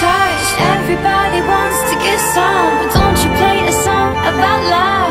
Touch. Everybody wants to get some But don't you play a song about love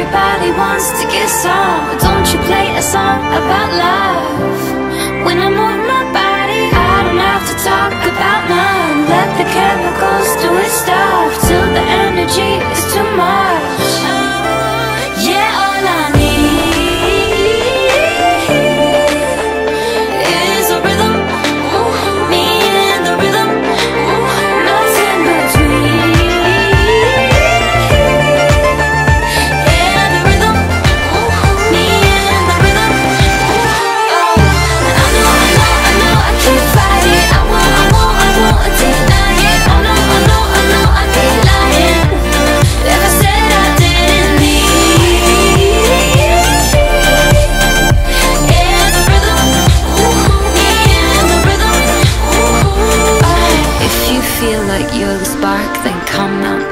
Everybody wants to get some But don't you play a song about love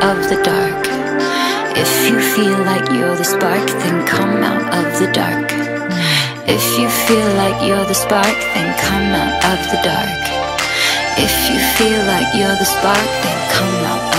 of the dark. If you feel like you're the spark Then come out of the dark. If you feel like you're the spark Then come out of the dark. If you feel like you're the spark Then come out